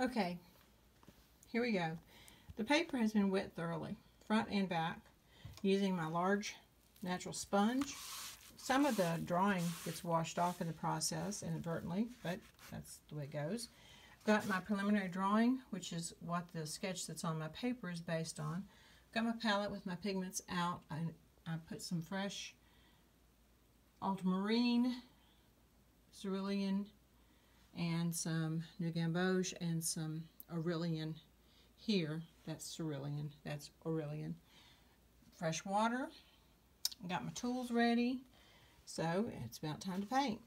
Okay, here we go. The paper has been wet thoroughly, front and back, using my large natural sponge. Some of the drawing gets washed off in the process inadvertently, but that's the way it goes. I've got my preliminary drawing, which is what the sketch that's on my paper is based on. Got my palette with my pigments out. I, I put some fresh ultramarine, cerulean, and some New Gamboge and some Aureolin here. That's cerulean. That's Aureolin. Fresh water. Got my tools ready. So it's about time to paint.